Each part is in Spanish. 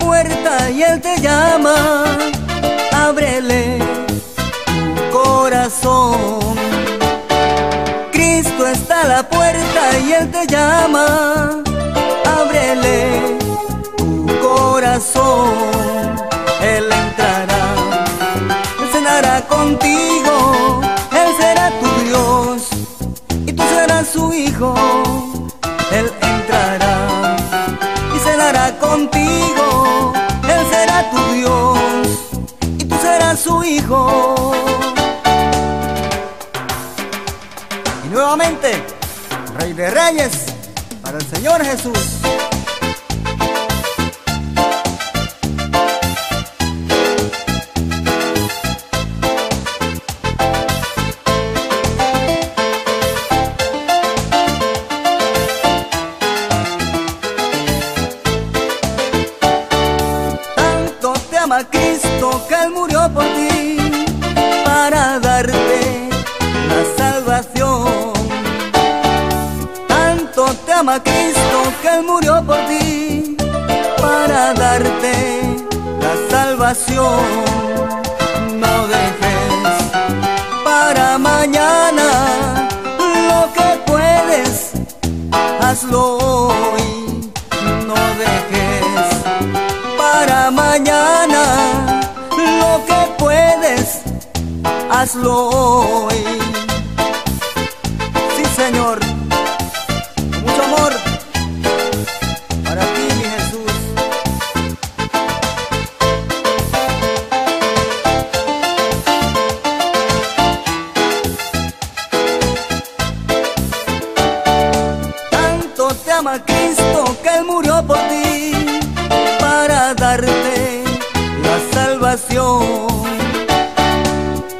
puerta y Él te llama, ábrele tu corazón. Cristo está a la puerta y Él te llama, ábrele tu corazón. Él entrará, Él cenará contigo, Él será tu Dios y tú serás su hijo. Él entrará y cenará contigo. Para el Señor Jesús. Tanto te ama Cristo que Él murió por ti Tanto te ama Cristo que murió por ti para darte la salvación. No dejes para mañana lo que puedes, hazlo hoy. No dejes para mañana lo que puedes, hazlo hoy. Sí, Señor, Tanto te ama Cristo que Él murió por ti para darte la salvación.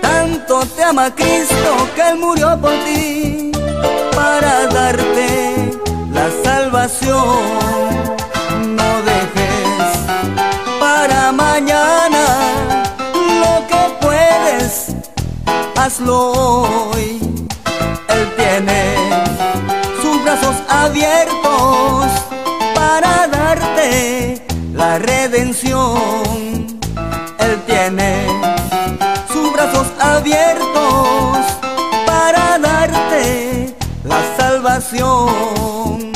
Tanto te ama Cristo que Él murió por ti para darte la salvación. No dejes para mañana lo que puedes, hazlo hoy. Él tiene sus brazos abiertos salvación.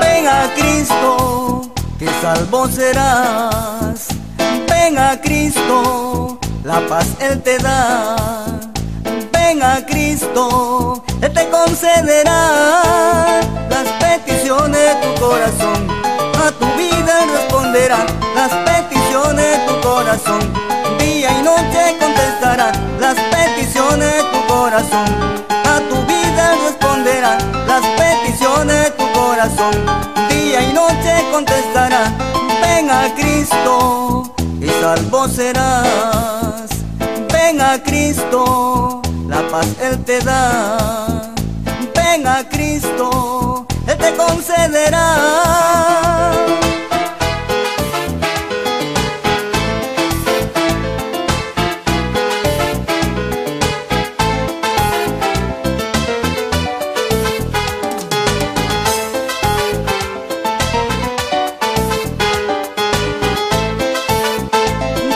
Ven a Cristo, que salvo serás. Ven a Cristo, la paz Él te da. Cristo, te concederá las peticiones de tu corazón. A tu vida responderá las peticiones de tu corazón. Día y noche contestará las peticiones de tu corazón. A tu vida responderá las peticiones de tu corazón. Día y noche contestará, ven a Cristo y salvo serás. Ven a Cristo, la paz Él te da. Ven a Cristo, Él te concederá.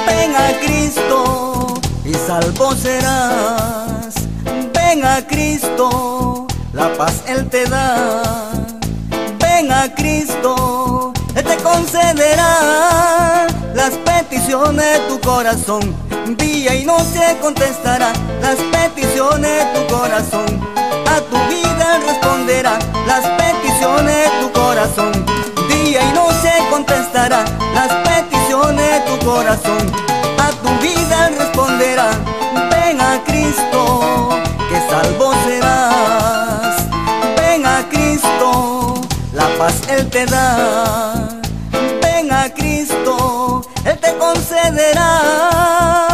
Ven la paz Él te da. Ven a Cristo, Él te concederá las peticiones de tu corazón. Día y noche contestará las peticiones de tu corazón. A tu vida responderá las peticiones de tu corazón. Día y noche contestará las peticiones de tu corazón. Paz Él te da. Ven a Cristo, Él te concederá.